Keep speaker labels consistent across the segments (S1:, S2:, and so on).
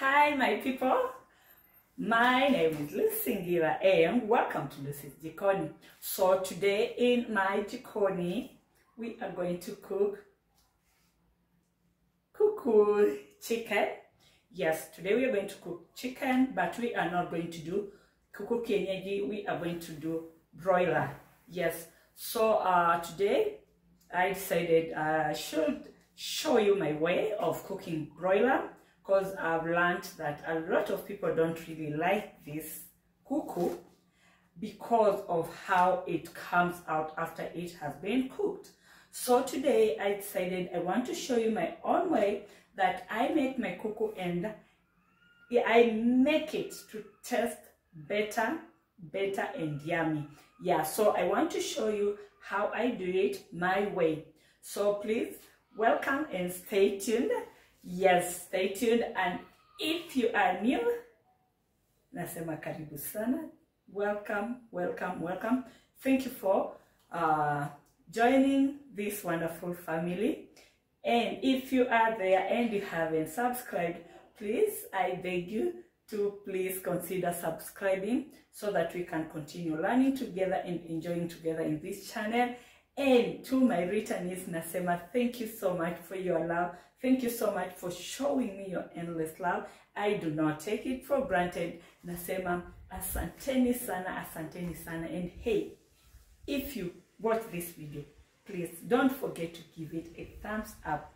S1: Hi, my people. My name is Lucy Ngira and welcome to Lucy's Jikoni. So today in my Jikoni, we are going to cook kuku chicken. Yes, today we are going to cook chicken, but we are not going to do kuku kienyeji. We are going to do broiler. Yes, so uh, today I decided I should show you my way of cooking broiler because I've learned that a lot of people don't really like this kuku because of how it comes out after it has been cooked. So today I decided I want to show you my own way that I make my kuku and I make it to taste better, better and yummy. Yeah, so I want to show you how I do it my way. So please welcome and stay tuned. Yes, stay tuned. And if you are new, nasema karibu sana. Welcome, welcome, welcome. Thank you for uh, joining this wonderful family. And if you are there and you haven't subscribed, please, I beg you to please consider subscribing so that we can continue learning together and enjoying together in this channel. And to my returnees, Nasema, thank you so much for your love. Thank you so much for showing me your endless love. I do not take it for granted. Nasema, asanteni sana, asanteni sana. And hey, if you watch this video, please don't forget to give it a thumbs up.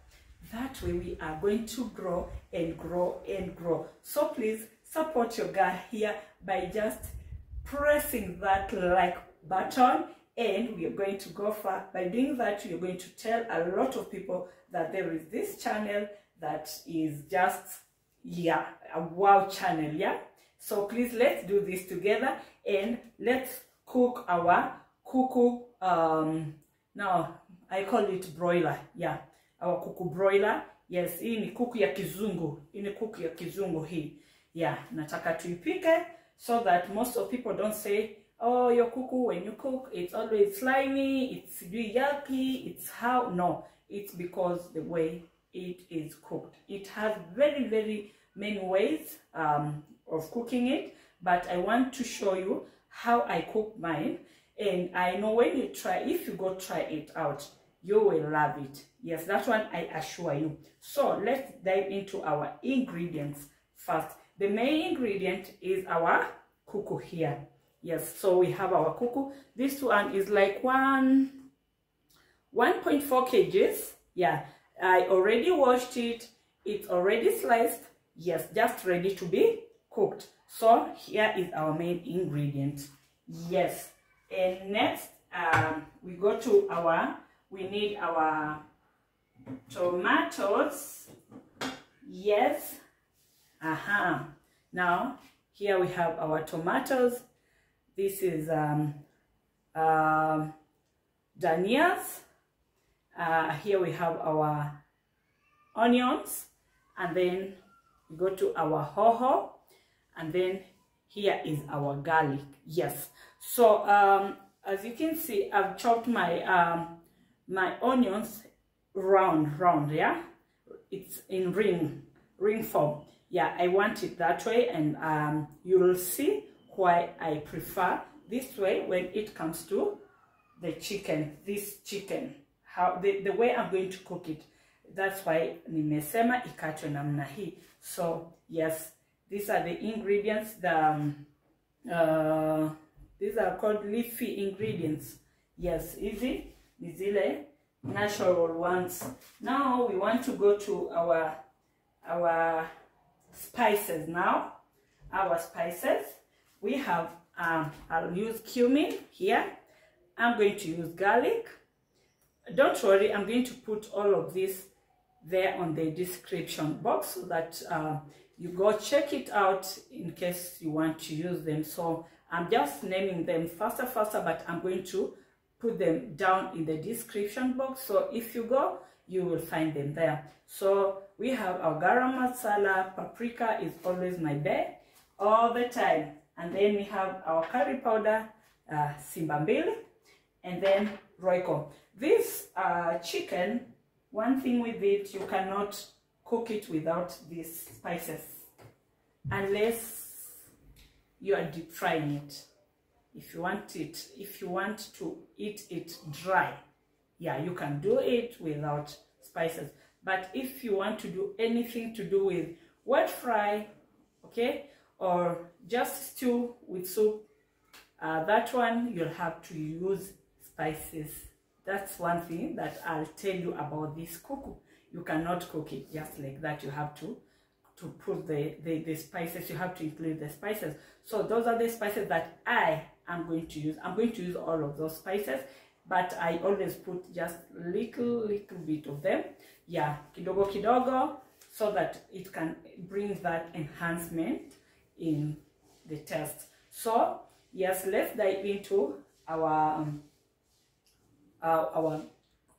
S1: That way we are going to grow and grow and grow. So please support your girl here by just pressing that like button and we are going to go far. By doing that, are going to tell a lot of people that there is this channel that is just, yeah, a wow channel, yeah? So please, let's do this together and let's cook our kuku, um, now I call it broiler, yeah, our kuku broiler. Yes, hii ni kuku ya kizungu, hii ni kuku ya kizungu hii. Yeah, nataka tuipike so that most of people don't say, oh, your kuku, when you cook, it's always slimy, it's yucky, it's how, no, it's because the way it is cooked. It has very, very many ways um, of cooking it, but I want to show you how I cook mine. And I know when you try, if you go try it out, you will love it. Yes, that one I assure you. So let's dive into our ingredients first. The main ingredient is our kuku here. Yes, so we have our kuku. This one is like one 1.4 kgs. Yeah, I already washed it. It's already sliced. Yes, just ready to be cooked. So here is our main ingredient. Yes, and next um, we go to our, we need our tomatoes. Yes, aha. Uh -huh. Now here we have our tomatoes. This is um, uh, danias. Uh, here we have our onions and then we go to our hoho and then here is our garlic. Yes. So um, as you can see I've chopped my um, my onions round round yeah? It's in ring ring form. Yeah I want it that way and um, you will see why I prefer this way when it comes to the chicken this chicken. How the, the way I'm going to cook it. That's why nimesema ikatwe namna hii. So yes these are the ingredients the um, uh, these are called leafy ingredients. Yes easy ni zile natural ones. Now we want to go to our our spices now. Our spices we have um, I'll use cumin here. I'm going to use garlic. Don't worry I'm going to put all of this there on the description box so that uh, you go check it out in case you want to use them. So I'm just naming them faster faster but I'm going to put them down in the description box. So if you go you will find them there. So we have our garam masala. Paprika is always my bed all the time and then we have our curry powder uh, Simba Mbili and then royco. This uh, chicken one thing with it you cannot cook it without these spices unless you are deep frying it. If you want it if you want to eat it dry yeah you can do it without spices. But if you want to do anything to do with wet fry okay or just stew with soup. Uh, that one you'll have to use spices. That's one thing that i'll tell you about this kuku. You cannot cook it just like that. You have to to put the, the the spices. You have to include the spices. So those are the spices that i am going to use. I'm going to use all of those spices but i always put just little little bit of them. Yeah kidogo kidogo so that it can bring that enhancement in the test. So yes let's dive into our um, uh, our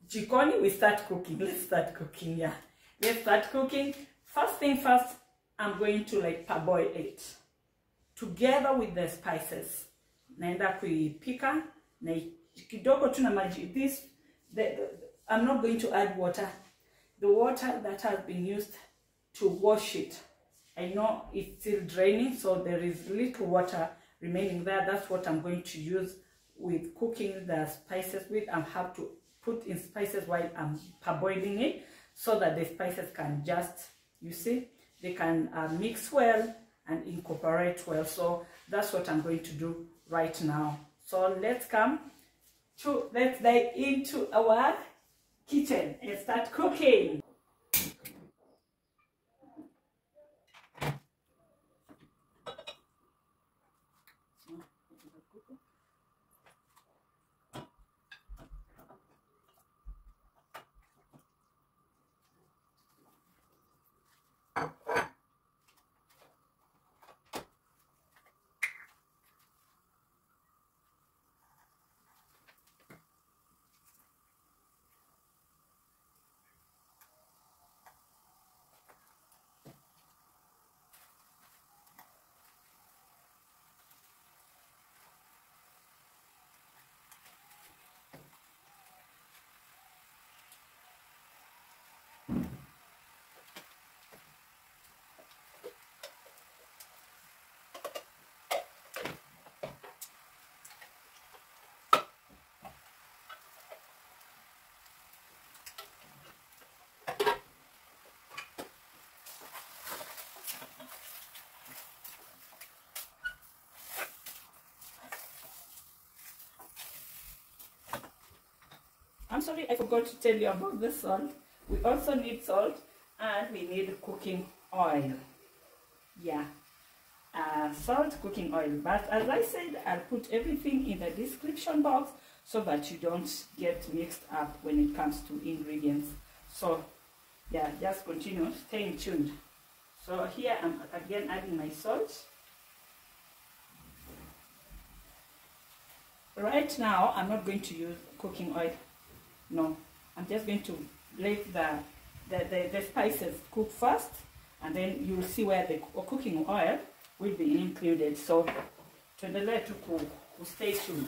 S1: jikoni we start cooking. Let's start cooking yeah. Let's start cooking. First thing first i'm going to like parboil it together with the spices. Naenda kuipika na kidogo tu na maji. This the, the, i'm not going to add water. The water that has been used to wash it i know it's still draining so there is little water remaining there. That's what i'm going to use with cooking the spices with. I have to put in spices while i'm parboiling it so that the spices can just you see they can uh, mix well and incorporate well. So that's what i'm going to do right now. So let's come to let's dive into our kitchen and start cooking I'm sorry, I forgot to tell you about the salt. We also need salt and we need cooking oil. Yeah, uh, salt, cooking oil. But as I said, I'll put everything in the description box so that you don't get mixed up when it comes to ingredients. So, yeah, just continue staying tuned. So here I'm again adding my salt. Right now, I'm not going to use cooking oil no, I'm just going to let the, the, the, the spices cook first and then you'll see where the cooking oil will be included. So, tuendelee tu ku, stay tuned.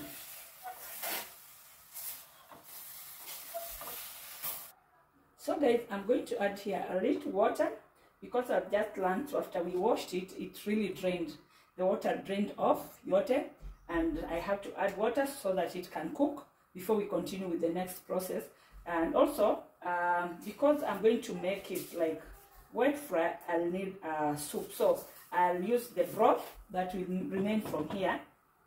S1: So guys, I'm going to add here a little water because I've just learned after we washed it, it really drained. The water drained off water and I have to add water so that it can cook before we continue with the next process. And also, um, because I'm going to make it like wet fry, I'll need uh, soup. So I'll use the broth that will remain from here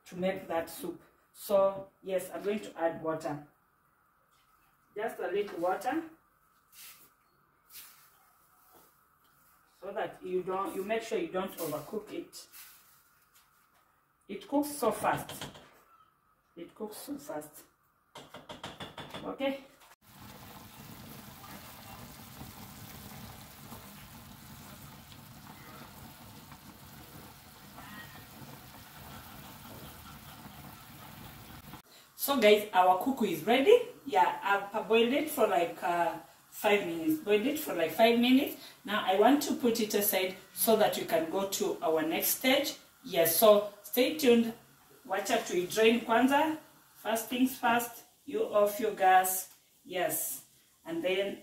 S1: to make that soup. So yes, I'm going to add water. Just a little water. So that you don't, you make sure you don't overcook it. It cooks so fast. It cooks so fast. Okay. So guys, our kuku is ready. Yeah, I've boiled it for like uh, five minutes. Boiled it for like five minutes. Now I want to put it aside so that you can go to our next stage. Yes, so stay tuned. Watch out to drain kwanza. First things first, you off your gas. Yes, and then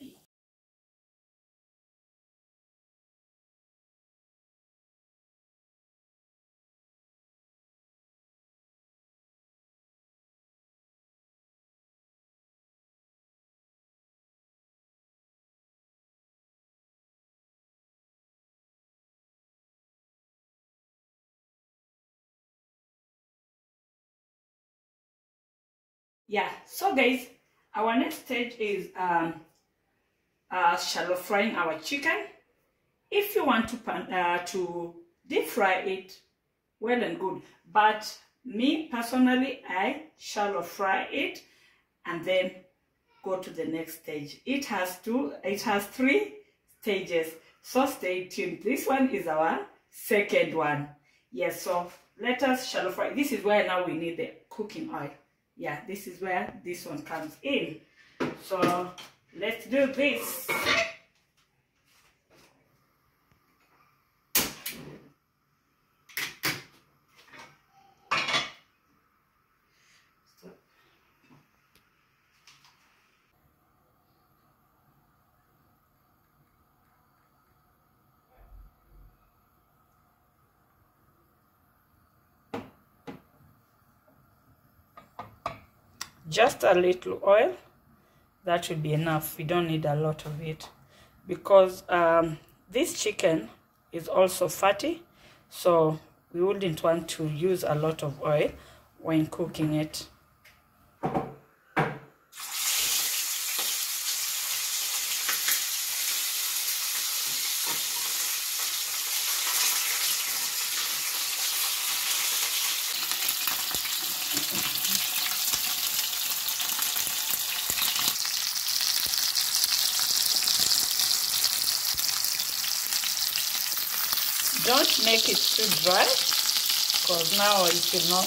S1: yeah so guys our next stage is um uh shallow frying our chicken. If you want to pan uh, to deep fry it well and good. But me personally i shallow fry it and then go to the next stage. It has two it has three stages. So stay tuned. This one is our second one. Yes so let us shallow fry. This is where now we need the cooking oil yeah this is where this one comes in. So let's do this just a little oil that should be enough. We don't need a lot of it. Because um, this chicken is also fatty so we wouldn't want to use a lot of oil when cooking it don't make it too dry because now it will not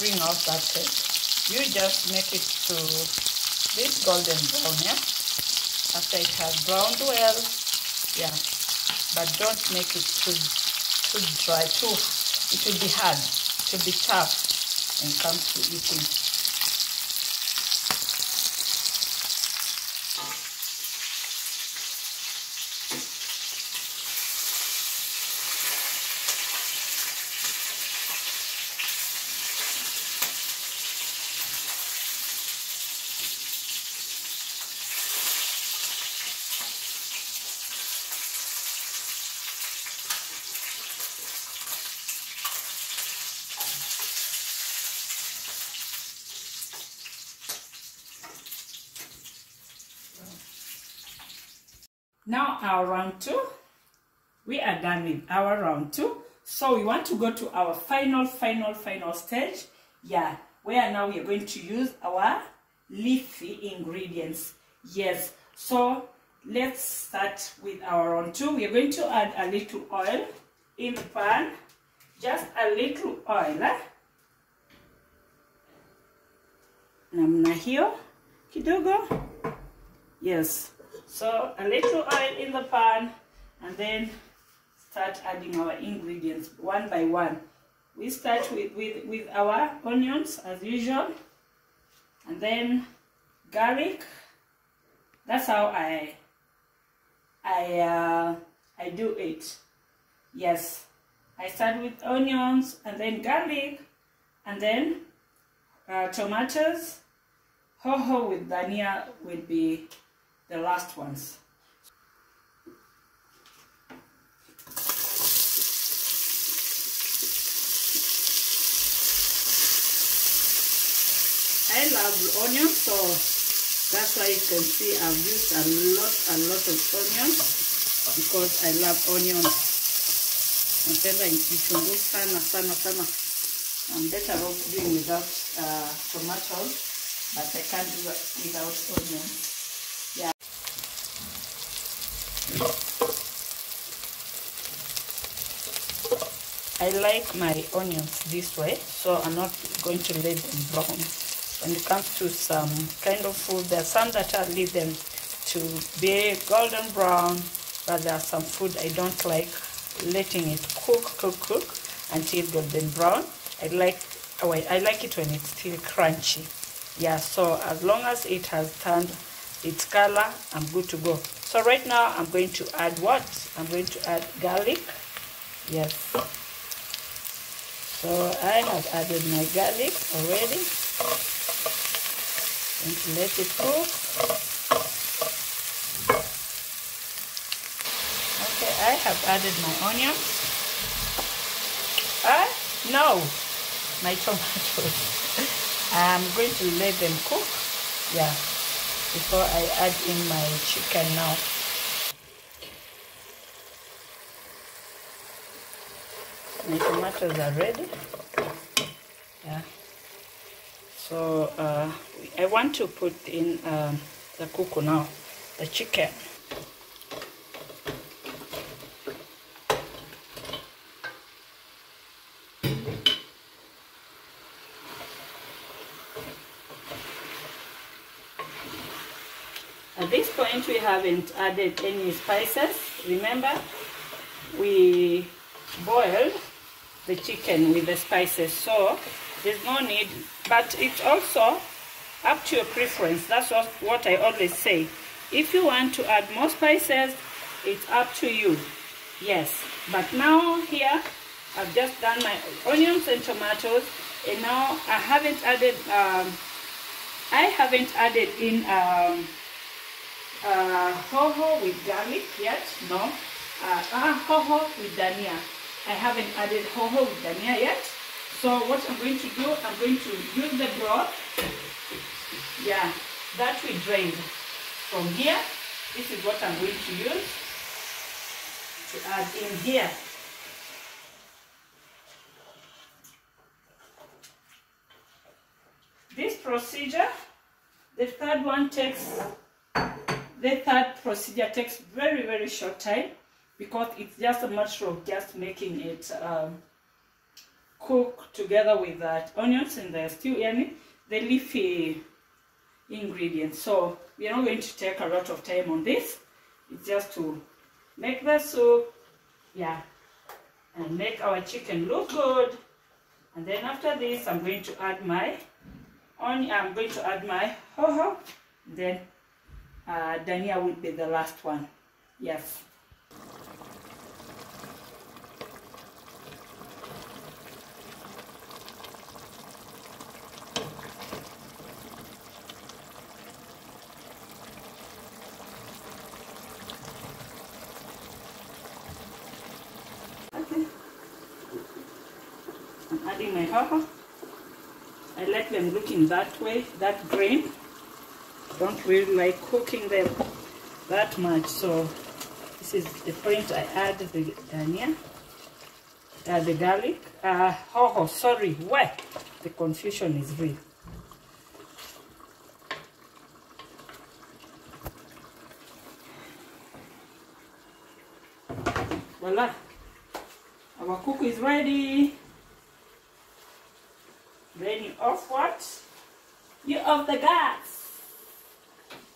S1: bring out that taste. You just make it to this golden brown yeah? After it has browned well yeah. But don't make it too too dry too it will be hard it will be tough it comes to eating Now our round two, we are done with our round two. So we want to go to our final, final, final stage. Yeah, where now we are going to use our leafy ingredients. Yes, so let's start with our round two. We are going to add a little oil in the pan. Just a little oil. Eh? Namna hiyo kidogo. Yes, so a little oil in the pan and then start adding our ingredients one by one. We start with, with, with our onions as usual and then garlic. That's how I I uh, I do it. Yes, I start with onions and then garlic and then uh, tomatoes. ho, with dania will be the last ones. I love onions, so that's why you can see I've used a lot, a lot of onions because I love onions. Napenda vitunguu sana sana sana. I'm better off doing without uh, tomatoes, but I can't do it without onions. Yeah. I like my onions this way, so I'm not going to let them brown. When it comes to some kind of food, there are some that I leave them to be golden brown, but there are some food I don't like letting it cook, cook, cook until golden brown. I like oh I like it when it's still crunchy. Yeah, so as long as it has turned its color, I'm good to go. So right now I'm going to add what? I'm going to add garlic. Yes. So I have added my garlic already. To let it cook. Okay, I have added my onions. Ah, no, my tomatoes. I'm going to let them cook yeah before I add in my chicken now tomatoes are ready. Yeah. So uh, I want to put in um, the kuku now the chicken. At this point we haven't added any spices. Remember, we boiled the chicken with the spices, so there's no need, but it's also up to your preference. That's what, what I always say. If you want to add more spices, it's up to you. Yes, but now here, I've just done my onions and tomatoes, and now I haven't added, um, I haven't added in um, uh, hoho with garlic yet, no. Uh, uh, hoho with dania. I haven't added hoho with dania yet. So what I'm going to do, I'm going to use the broth, yeah, that we drained from here. This is what I'm going to use to add in here. This procedure, the third one takes the third procedure takes very, very short time because it's just a matter of just making it um, cook together with that onions and the stew, and the leafy ingredients. So we are not going to take a lot of time on this. It's just to make the soup, yeah, and make our chicken look good. And then after this, I'm going to add my onion. I'm going to add my ho ho. Then uh, Dania will be the last one. Yes. Okay. I like them looking that way, that green. Don't really like cooking them that much so this is the point I add the onion uh, the garlic. Uh, oh, oh sorry where? The confusion is real. Voila. Our cook is ready you off what you off the gas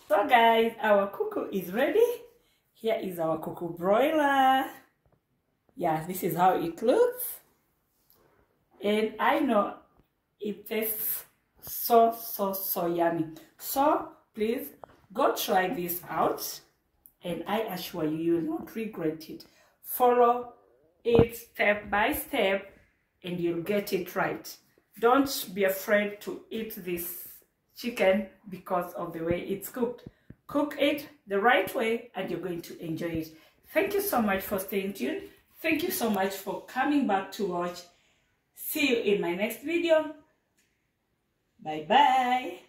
S1: so guys, our kuku is ready. Here is our kuku broiler. Yeah, this is how it looks. And I know it tastes so, so, so yummy. So please go try this out. And I assure you, you will not regret it. Follow it step by step and you'll get it right. Don't be afraid to eat this chicken because of the way it's cooked. Cook it the right way and you're going to enjoy it. Thank you so much for staying tuned. Thank you so much for coming back to watch. See you in my next video. Bye-bye.